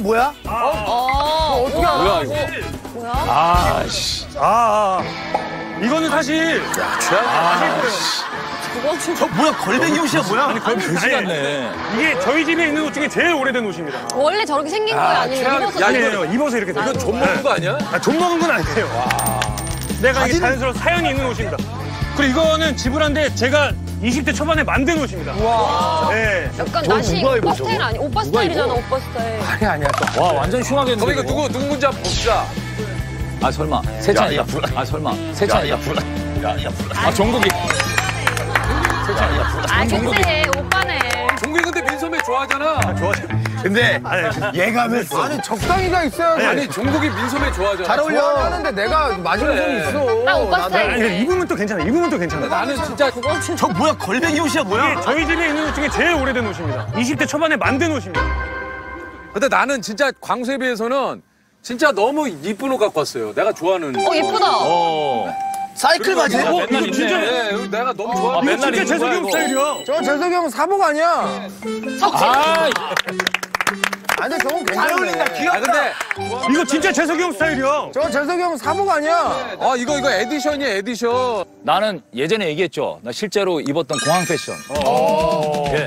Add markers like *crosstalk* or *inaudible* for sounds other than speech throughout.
그냥 뭐야? 어, 어떻게 알아? 뭐야 이거? 뭐야? 아, 씨. 아, 아. 이거는 사실 진짜 저 뭐야 걸뱅이 옷이야 뭐야? 아니 거의 그지 같네. 이게 저희 집에 있는 옷 중에 제일 오래된 옷입니다. 원래 저렇게 생긴 거예요? 아니면 최악- 입어서 야, 생긴 아니에요. 입어서 이렇게 돼요. 이거 좀 먹는 거 아니야? 아, 좀 먹은 건 아니에요. 내가 이게 자연스러운 사연이 있는 옷입니다. 그리고 이거는 지불한데 제가 20대 초반에 만든 옷입니다. 와. 네. 약간 저거 나시 누가 입어, 오빠? 스타일 아니 오빠 스타일이잖아 오빠 스타일. 아니 아니야. 또. 와, 완전 흉하겠네. 그럼 이거 누구 누구 건지 한번 봅시다. 아, 설마. 불- 아, 설마. 야, 세찬이가. 야, 불러. 야, 야, 불러. 아, 정국이. 아 오빠네. 정국이 근데 민소매 좋아하잖아. 아 니, 얘가 했어. 아니, 적당히가 있어야지. 아니, 종국이 민소매 좋아하잖아. 잘 어울려. 하는데 내가 맞으면 좀 있어. 딱 오빠 스타일. 아니 입으면 또 괜찮아. 입으면 또 괜찮아. 나는 진짜 저 뭐야 걸뱅이 옷이야 뭐야? 이게 저희 집에 있는 옷 중에 제일 오래된 옷입니다. 20대 초반에 만든 옷입니다. 근데 나는 진짜 광수에 비해서는 진짜 너무 이쁜 옷 갖고 왔어요. 내가 좋아하는. 어 예쁘다. 어. 사이클 바지? 어, 이거 맨날 진짜- 입네. 네, 내가 너무 좋아. 이거 진짜 재석이 형 스타일이야. 저 재석이 형 사복 아니야? 아, 아니 저건 잘 어울린다 괜찮네. 귀엽다. 아 근데 이거 진짜 재석이 형 스타일이야. 저 재석이 형 사복 아니야? 아 이거 이거 edition이야 edition. 나는 예전에 얘기했죠. 나 실제로 입었던 공항 패션. 예.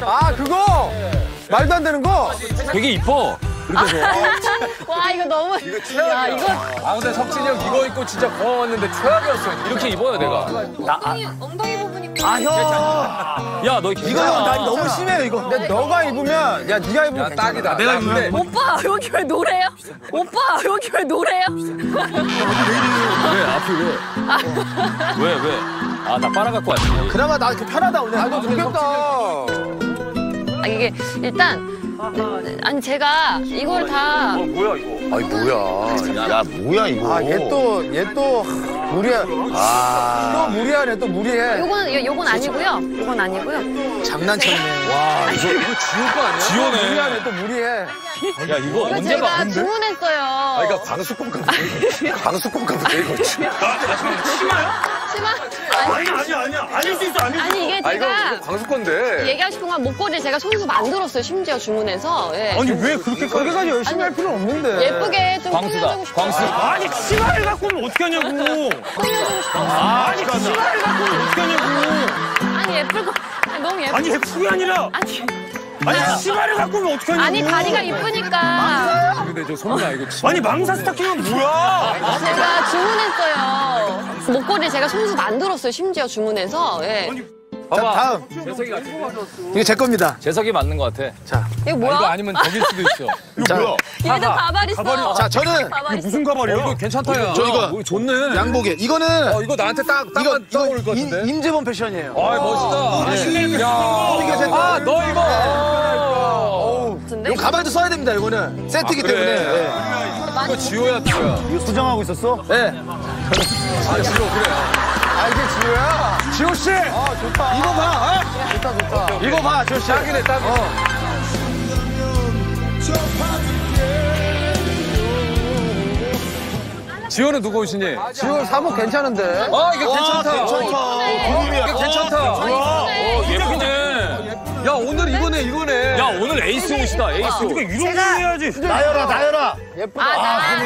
아 그거 말도 안 되는 거. 되게 이뻐. 와 이거 너무. 야 이거 아 근데 석진이 형 이거 입고 진짜 공항 왔는데 최악이었어. 이렇게 입어요, 내가. 엉덩이 엉덩이 부분이. 아 형. 야, 너 이거 형, 나 너무 심해요 이거. 근데 너가 입으면 야 네가 입으면 야. 딱이다. 내가 입는데 오빠 여기 왜 노래요? 오빠 여기 왜 노래요? 왜? 앞이 왜? 왜, 왜? 아, 나 빨아갖고 왔지. 그나마 나 이렇게 편하다 오늘. 아, 너 좋겠다. 아 이게 일단 아니 제가 이걸 다 뭐야 이거? 아이 뭐야? 야 뭐야 이거? 아 얘 또 얘 또 무리해. 아또 무리하네 또 무리해. 요건 요- 요건 아니고요. 요건 아니고요. 장난쳤네. 와 이거 이거 지효 거 아니야? 지원해. 무리하네 또 무리해. 야, 이거 이거 언제 제가 봐? 주문했어요. 아 이거 광수권 이거. 광수권 가보다 이거. 심한 아니 아니 아니야. 광수권데. 얘기하고 싶은 건 목걸이를 제가 손수 만들었어요. 심지어 주문해서 예. 아니 왜 그렇게 그렇게까지 열심히 할 필요 없는데. 예쁘게 좀 광수다. 광수. 아니 치마를 갖고 오면 어떻게 하냐고. 꾸며주고 싶어요. 아니 치마를 갖고 오면 어떻게 하냐고. 아니 예쁠 거 아니, 너무 예쁘. 아니 그게 아니라 아니 아니 치마를 갖고 오면 어떻게 하냐고. 아니 다리가 이쁘니까 근데 저 소문나 이거. 아니 망사 스타킹은 뭐야? 제가 주문했어요. 목걸이 제가 손수 만들었어요. 심지어 주문해서 예. 봐봐. 다음 재석이 같은 이게 제 겁니다. 재석이 맞는 것 같아. 이거 이거 뭐야? 아니면 저길 수도 있어. *laughs* 자, 얘도 가발 있어. 자 저는 가발 있어. 무슨 가발이야? 이거 괜찮다 야. 저 이거 뭐 좋네. 양복에 이거는 어 이거 나한테 딱 이거 이거 떠오를 것 임- 같은데. 임재범 패션이에요. 아 멋있다. 야. 아 너 이거. 같은데? 이거 가방에도 써야 됩니다. 이거는 세트기 아, 그래. 때문에. 예. 이거 지효야 지효야. 이거 수정하고 있었어? 네. 아 지효 그래. 아 이게 지효야. 지호 씨. 아 좋다. 이거 봐. 좋다 좋다. 어? 이거 봐, 지호 씨. 딱이네 딱. 지효는 누구 옷이니? 지효 사복 괜찮은데. 아 이게 와, 괜찮다. 괜찮다. 구름이야. 이게 괜찮다. 아, 이쁘네. 예쁘네. 야 오늘 이거네 이거네. 야, 오늘 에이스 옷이다, 에이스 옷. 이거 이런 거 해야지. 나열아, 나열아. 예쁘다. 아, 나,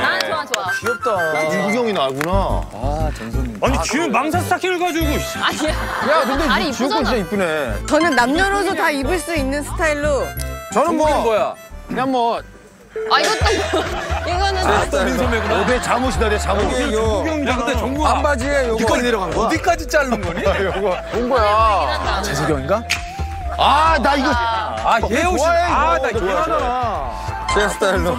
난 좋아, 좋아. 귀엽다. 유경이 나구나. 아니 지금 망사 스타킹을 가지고. 씨. 아니야. 야 근데 거 이쁘잖아. 진짜 이쁘네. 저는 남녀노소 다 입을 수 있는 스타일로 저는 뭐 뭐야? 그냥 뭐 아, 이것도, *laughs* 이거는. 또 민소매구나. 내 잠옷이다, 내 잠옷. 이게 요야 근데 종국아. 반바지에 요거 여기까지 내려간 거야? 어디까지 자른 거니? *laughs* 요거 온 거야. 재석이 형인가? 아, 나 이거. 아, 얘 옷이. 좋아해 아, 이거. 나. 좋아하잖아. 제 스타일로.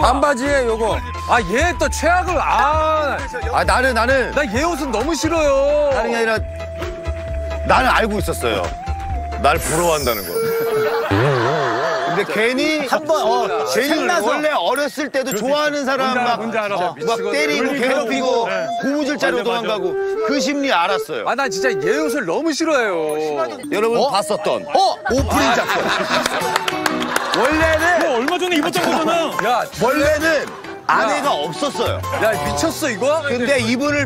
반바지에 요거. 아, 얘 또 최악을. 아, 아, 나는, 나는. 나 얘 옷은 너무 싫어요. 다른 게 아니라. 나는 알고 있었어요. 날 부러워한다는 거. *laughs* 근데 괜히 한 번, 어, 괜히 원래 어렸을 때도 좋아하는 사람 알아, 막, 알아. 어, 막 때리고 놀리고. 괴롭히고 네. 고무줄자로 맞아, 맞아. 도망가고 그 심리 알았어요. 아, 나 진짜 얘 옷을 너무 싫어해요. 여러분 봤었던 어? 오프닝 작품. *laughs* 원래는 너 얼마 전에 입었던 거잖아. 야, 원래는 아내가 없었어요. 야, 미쳤어, 이거? 근데 이분을